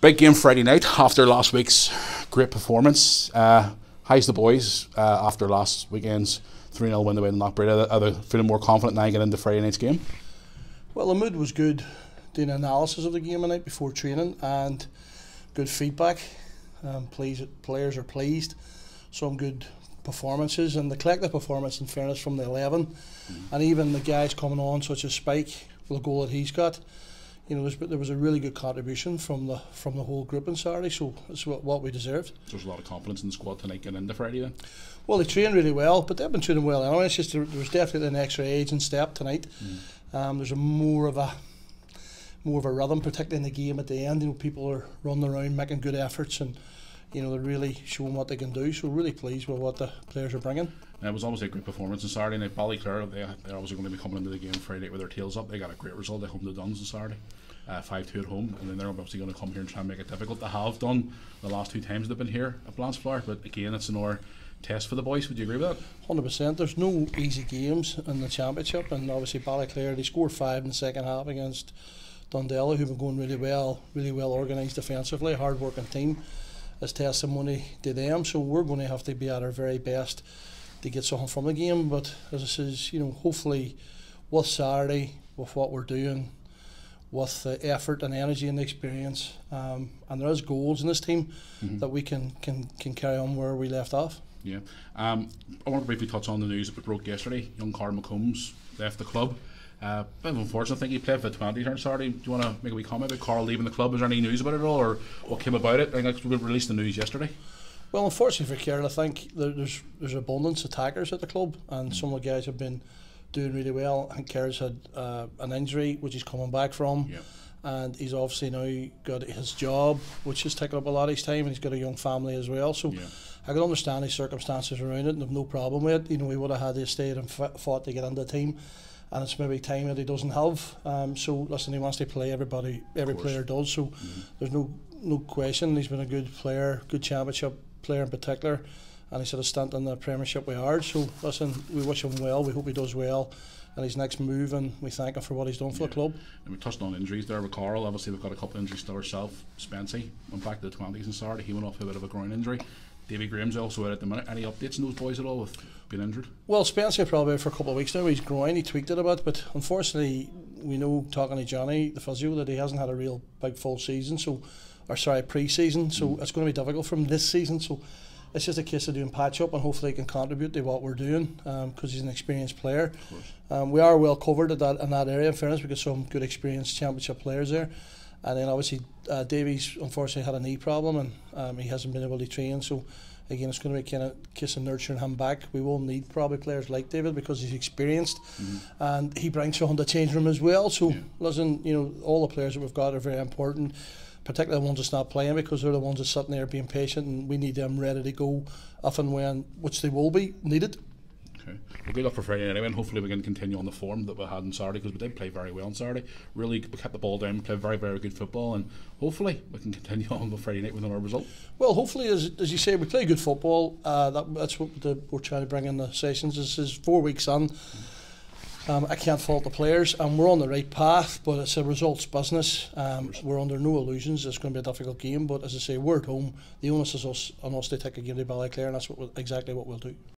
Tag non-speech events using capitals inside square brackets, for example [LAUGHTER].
Big game Friday night after last week's great performance. Uh, how's the boys uh, after last weekend's 3 0 win away in Knockbreda? Are they feeling more confident now getting into Friday night's game? Well, the mood was good doing analysis of the game tonight before training and good feedback. Um, pleased, players are pleased. Some good performances and the collective performance, in fairness, from the 11 mm. and even the guys coming on, such as Spike, with the goal that he's got you know, there was a really good contribution from the from the whole group on Saturday, so it's what, what we deserved. There's a lot of confidence in the squad tonight getting into Friday then. Well, they trained really well, but they've been training well anyway. It's just there, there was definitely an extra age and step tonight. Mm. Um, there's a more of a more of a rhythm, particularly in the game at the end. You know, people are running around making good efforts and you know, they're really showing what they can do. So really pleased with what the players are bringing. It was obviously a great performance on Saturday night. Ballyclare, they, they're obviously going to be coming into the game Friday with their tails up. They got a great result. at home to Duns on Saturday uh, 5 2 at home, and then they're obviously going to come here and try and make it difficult. They have done the last two times they've been here at Blanchflower, but again, it's another test for the boys. Would you agree with that? 100%. There's no easy games in the Championship, and obviously Ballyclare, they scored five in the second half against Dundela, who've been going really well, really well organised defensively, hard working team. As testimony to them, so we're going to have to be at our very best to get something from the game. But as I says, you know, hopefully with Saturday, with what we're doing, with the effort and energy and the experience. Um, and there is goals in this team mm-hmm. that we can, can can carry on where we left off. Yeah. Um, I want to briefly touch on the news that broke yesterday. Young Carl McCombs left the club. Uh, bit of unfortunate. I think he played for 20 turn Saturday. Do you want to make a wee comment about Carl leaving the club? Is there any news about it at all, or what came about it? I think we released the news yesterday. Well, unfortunately for Kieran, I think there's there's abundance of attackers at the club, and mm. some of the guys have been doing really well. Think Kerr's had uh, an injury which he's coming back from. And he's obviously now got his job, which has taken up a lot of his time, and he's got a young family as well. So yeah. I can understand his circumstances around it and have no problem with it. You know, he would have had to stay and fought to get into the team, and it's maybe time that he doesn't have. Um, so listen, he wants to play. Everybody, every player does. So mm-hmm. there's no no question. He's been a good player, good championship player in particular and he's had a stint in the Premiership with Ard. So listen, we wish him well. We hope he does well in his next move, and we thank him for what he's done for yeah. the club. And we touched on injuries there with Carl. Obviously, we've got a couple of injuries still ourselves. Spency went back to the twenties and started. He went off with a bit of a groin injury. Davy Graham's also out at the minute. Any updates on those boys at all with being injured? Well, Spencer probably out for a couple of weeks now. He's groin. He tweaked it a bit, but unfortunately, we know talking to Johnny the physio that he hasn't had a real big full season. So, or sorry, pre-season. So mm. it's going to be difficult from this season. So it's just a case of doing patch up and hopefully he can contribute to what we're doing because um, he's an experienced player. Um, we are well covered at that in that area. In fairness, we got some good experienced championship players there, and then obviously uh, Davies unfortunately had a knee problem and um, he hasn't been able to train. So again, it's going to be kind of kiss and nurturing him back. We will need probably players like David because he's experienced mm-hmm. and he brings from the change room as well. So yeah. listen, you know, all the players that we've got are very important particularly the ones that's not playing because they're the ones that's sitting there being patient and we need them ready to go if and when, which they will be needed. Well, good luck for Friday anyway, and hopefully we can continue on the form that we had on Saturday because we did play very well on Saturday. Really, we kept the ball down, played very, very good football, and hopefully we can continue [LAUGHS] on with Friday night with another result. Well, hopefully, as, as you say, we play good football. Uh, that, that's what the, we're trying to bring in the sessions. This is four weeks on. Um, I can't fault the players, and we're on the right path, but it's a results business. Um, we're under no illusions. It's going to be a difficult game, but as I say, we're at home. The onus is us on us to take a game to Ballyclare, and that's what we'll, exactly what we'll do.